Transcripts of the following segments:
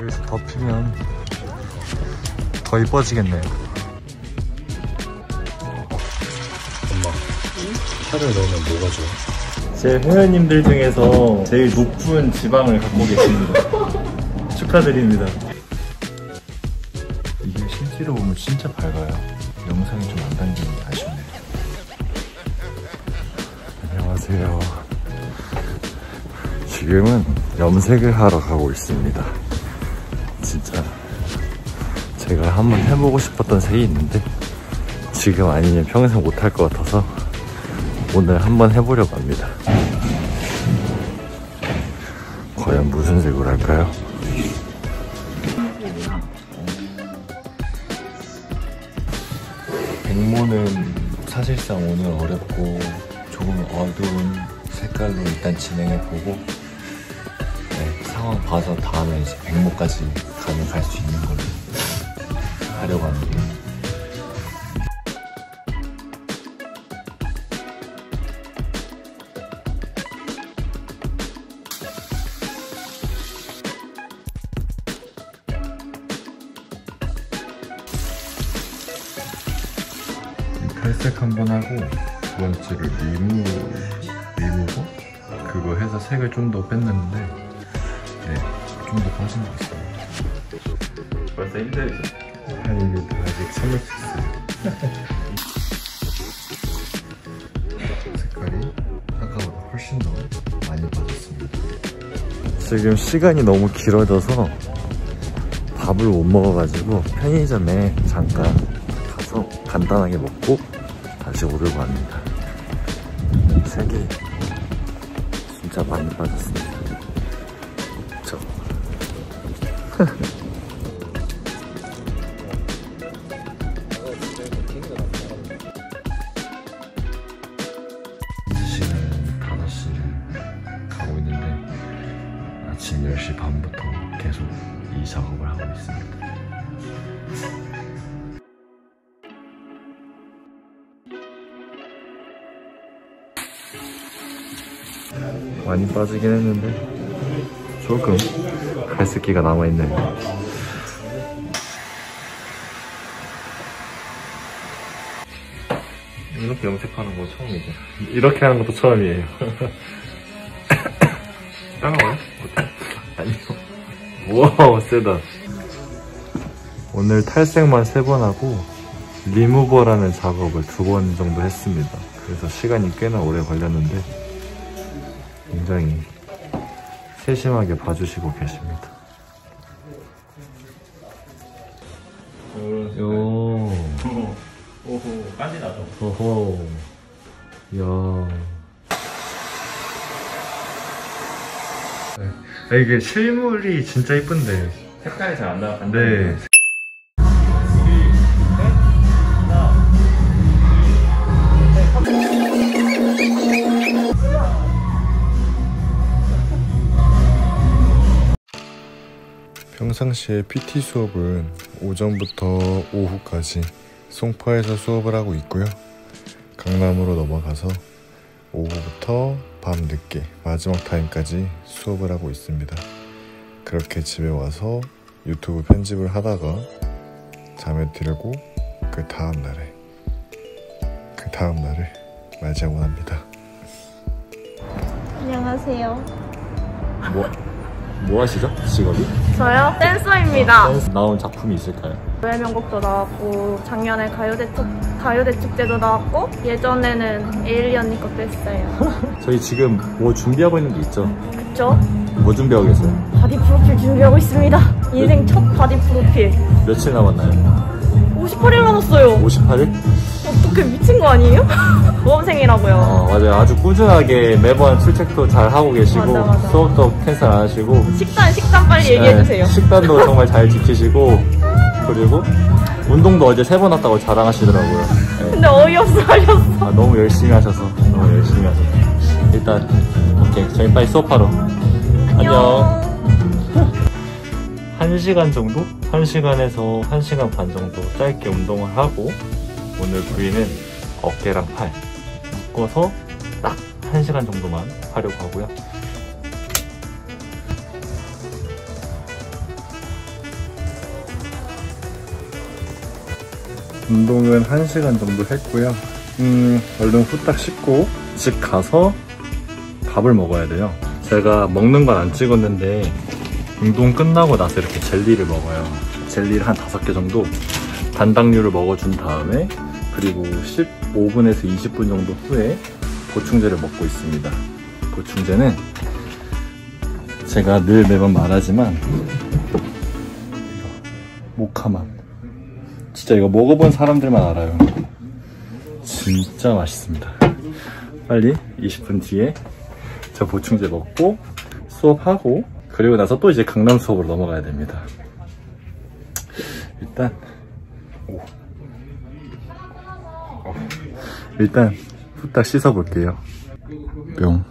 여기서 덮으면 더 이뻐지겠네요. 엄마, 살을 넣으면 뭐가 좋아? 제 회원님들 중에서 제일 높은 지방을 갖고 계십니다. 축하드립니다. 이게 실제로 보면 진짜 밝아요. 영상이 좀 안 담기는 게 아쉽네요. 안녕하세요. 지금은 염색을 하러 가고 있습니다. 진짜 제가 한번 해보고 싶었던 색이 있는데 지금 아니면 평생 못할 것 같아서 오늘 한번 해보려고 합니다. 과연 무슨 색으로 할까요? 백모는 사실상 오늘 어렵고 조금 어두운 색깔로 일단 진행해보고 네, 상황 봐서 다음에 이제 백모까지 가면 갈수 있는 걸로 하려고 합니다. 탈색 한 번 하고 두 번째로 리무 리무버 그거 해서 색을 좀 더 뺐는데 네, 좀더 빠진 것 같습니다. 벌써 힘들죠? 아닙니다. 아직 참을 수 있어요. 색깔이 아까보다 훨씬 더 많이 빠졌습니다. 지금 시간이 너무 길어져서 밥을 못 먹어가지고 편의점에 잠깐 가서 간단하게 먹고 다시 오려고 합니다. 색이 진짜 많이 빠졌습니다. 그쵸? 많이 빠지긴 했는데 조금 갈색기가 남아있네요. 이렇게 염색하는 거 처음이죠 이렇게 하는 것도 처음이에요. 따가워요? 어때? 아니요. 우와 세다. 오늘 탈색만 세 번 하고 리무버라는 작업을 두 번 정도 했습니다. 그래서 시간이 꽤나 오래 걸렸는데 굉장히 세심하게 봐주시고 계십니다. 요, 오호 깐지 나죠 호호, 야. 아, 이게 실물이 진짜 이쁜데. 색깔이 잘 안 나. 안 네. 평상시에 PT 수업은 오전부터 오후까지 송파에서 수업을 하고 있고요. 강남으로 넘어가서 오후부터 밤 늦게 마지막 타임까지 수업을 하고 있습니다. 그렇게 집에 와서 유튜브 편집을 하다가 잠에 들고 그 다음 날에 그 다음 날을 맞이하곤 합니다. 안녕하세요. 뭐, 뭐 하시죠? 직업이? 저요? 댄서입니다. 나온 작품이 있을까요? 불후의 명곡도 나왔고 작년에 가요대 축 가요대 축제도 나왔고 예전에는 에일리 언니 것도 했어요. 저희 지금 뭐 준비하고 있는 게 있죠? 그쵸? 뭐 준비하고 계세요? 바디 프로필 준비하고 있습니다. 인생 첫 바디 프로필. 며칠 남았나요? 58일 남았어요. 58일? 어떻게 미친 거 아니에요? 모범생이라고요. 어, 맞아요. 아주 꾸준하게 매번 출첵도 잘 하고 계시고 맞아, 맞아. 수업도 캔슬 안 하시고 식단 식단 빨리 얘기해 주세요. 네, 식단도 정말 잘 지키시고 그리고 운동도 어제 세번 왔다고 자랑하시더라고요. 네. 근데 어이없어 하셨어. 아, 너무 열심히 하셔서 너무 열심히 하셔서 일단 오케이 저희 빨리 수업하러 안녕 1시간 정도? 1시간에서 1시간 반 정도 짧게 운동을 하고 오늘 부위는 어깨랑 팔 묶어서 딱 1시간 정도만 하려고 하고요. 운동은 1시간 정도 했고요. 음, 얼른 후딱 씻고 집 가서 밥을 먹어야 돼요. 제가 먹는 건 안 찍었는데 운동 끝나고 나서 이렇게 젤리를 먹어요. 젤리를 한 5개 정도 단당류를 먹어준 다음에 그리고 15분에서 20분 정도 후에 보충제를 먹고 있습니다. 보충제는 제가 늘 매번 말하지만 모카맛 진짜 이거 먹어본 사람들만 알아요. 진짜 맛있습니다. 빨리 20분 뒤에 저 보충제 먹고 수업하고 그리고 나서 또 이제 강남 수업으로 넘어가야 됩니다. 일단 오. 어. 일단 후딱 씻어볼게요. 뿅.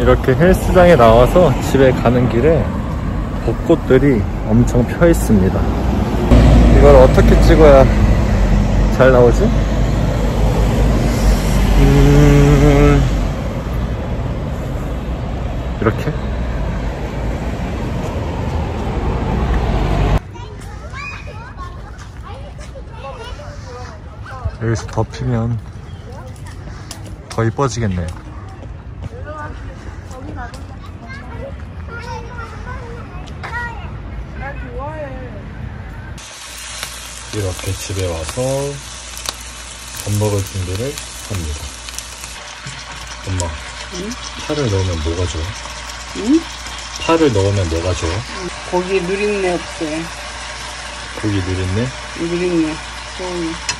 이렇게 헬스장에 나와서 집에 가는 길에 벚꽃들이 엄청 펴 있습니다. 이걸 어떻게 찍어야 잘 나오지? 음... 이렇게? 여기서 더 피면 더 이뻐지겠네요. 이렇게 집에 와서 밥 먹을 준비를 합니다. 엄마, 파를 넣으면 뭐가 좋아? 응? 파를 넣으면 뭐가 좋아? 고기 누린내 없애. 고기 누린내? 누린내. 소위.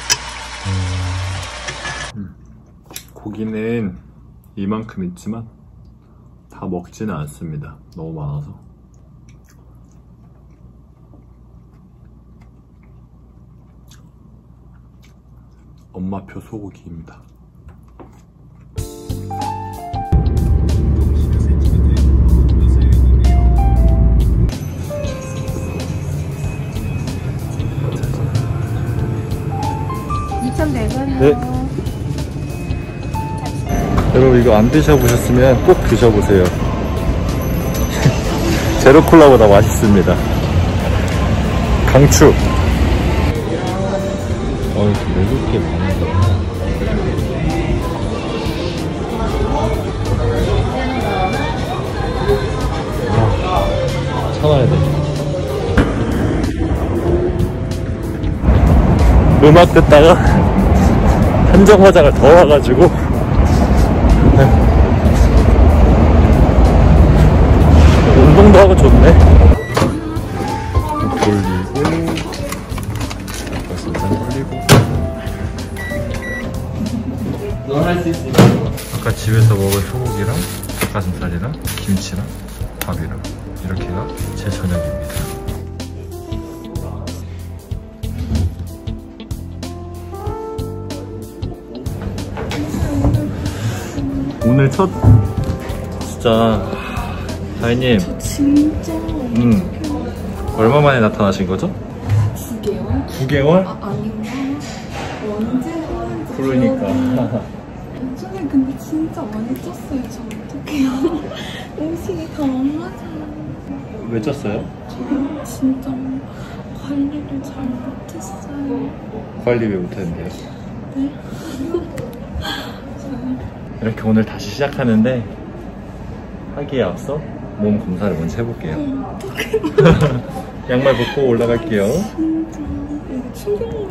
고기는 이만큼 있지만 다 먹지는 않습니다. 너무 많아서. 엄마표 소고기입니다. 네. 여러분 이거 안 드셔보셨으면 꼭 드셔보세요. 제로 콜라보다 맛있습니다. 강추. 어, 이렇게 먹을 게 많은데. 아, 참아야 돼. 음악 듣다가 한정 화장을 더 와가지고 운동도 하고 좋네. 돌리고, 닭가슴살 돌리고. 아까 집에서 먹은 소고기랑 닭가슴살이랑 김치랑 밥이랑 이렇게가 제 저녁입니다. 오늘 첫 진짜 다희님 진짜 음 얼마 만에 나타나신 거죠? 9개월? 9개월? 아, 아닌가? 언제 하는지 그러니까 선생님 근데 진짜 많이 쪘어요 저 어떡해요 음식이 다안 맞아요 왜 쪘어요? 저 진짜 관리를 잘 못했어요 관리 왜 못했는데요? 네? 이렇게 오늘 다시 시작하는데 하기에 앞서 몸 검사를 먼저 해볼게요. 양말 벗고 올라갈게요. 이거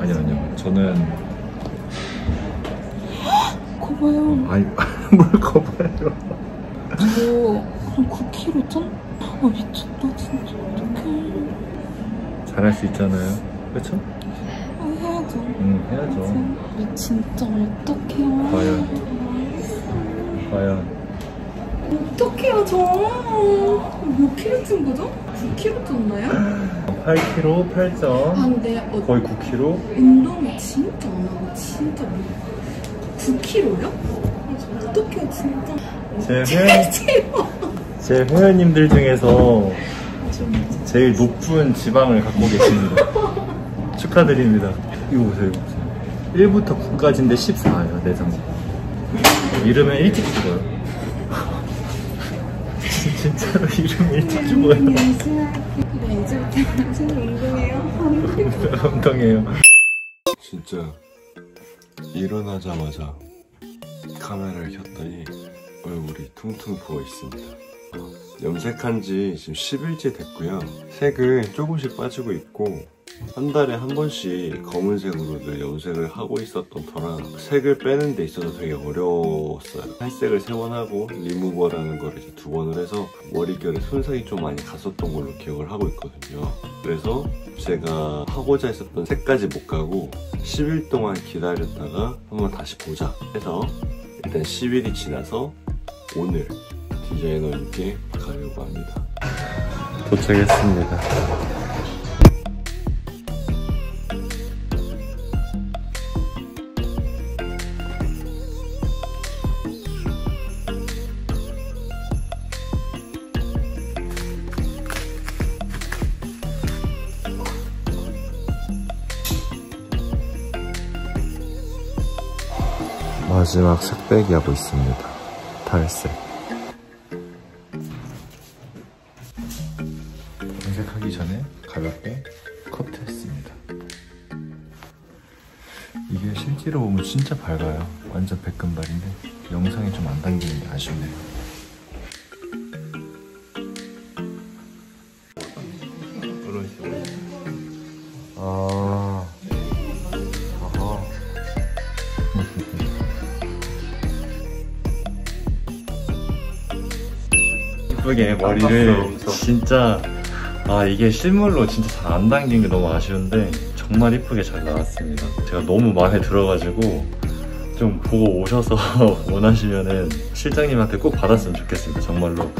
아니요 아니요. 저는 거봐요. 아니 뭘 거봐요. 저한 9kg 쪘? 아 미쳤다 진짜. 어떡해. 잘할 수 있잖아요. 그쵸? 아 해야죠. 응 해야죠. 아, 진짜 어떡해요. 과연. 과연 어떡해요 저 몇 킬로 찐 거죠? 9킬로 쪘나요? 8kg 아 8점 근데 어, 거의 9kg 운동을 진짜 안 하고 진짜 뭐 9킬로요? 아, 저 어떡해요 진짜 제 회원 제 회원님들 중에서 좀 제일 높은 지방을 갖고 계십니다. 축하드립니다. 이거 보세요, 이거 보세요. 1부터 9까지인데 14예요, 내장. 이러면 일찍 죽어요. 진짜. 진짜로 이름이 진짜? 열심히 할게요. 네, 이제부터 당신을 운동해요. 엉덩이에요. 진짜 일어나자마자 카메라를 켰더니 얼굴이 퉁퉁 부어 있습니다. 염색한 지 지금 10일째 됐고요. 색은 조금씩 빠지고 있고 한 달에 한 번씩 검은색으로 늘 염색을 하고 있었던 터라 색을 빼는 데 있어서 되게 어려웠어요. 탈색을 세 번 하고 리무버라는 걸 이제 두 번을 해서 머릿결에 손상이 좀 많이 갔었던 걸로 기억을 하고 있거든요. 그래서 제가 하고자 했었던 색까지 못 가고 10일 동안 기다렸다가 한번 다시 보자 해서 일단 10일이 지나서 오늘 디자이너님께 가려고 합니다. 도착했습니다. 마지막 색배기 하고 있습니다. 탈색. 염색하기 전에 가볍게 커트했습니다. 이게 실제로 보면 진짜 밝아요. 완전 백금발인데 영상이 좀 안 당기는 게 아쉽네요. 이런 식으로. 아. 이쁘게 머리를 진짜 아 이게 실물로 진짜 잘 안 당긴 게 너무 아쉬운데 정말 이쁘게 잘 나왔습니다. 제가 너무 마음에 들어가지고 좀 보고 오셔서 원하시면은 실장님한테 꼭 받았으면 좋겠습니다. 정말로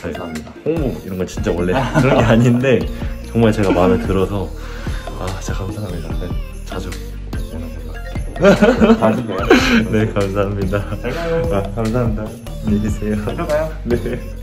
감사합니다. 홍보 이런 건 진짜 원래 그런 게 아닌데 정말 제가 마음에 들어서 아 진짜 감사합니다. 네, 자주. 자주 봬요. 네 감사합니다. 잘 가요. 아, 감사합니다. 안녕히 계세요. 들어가요. 네.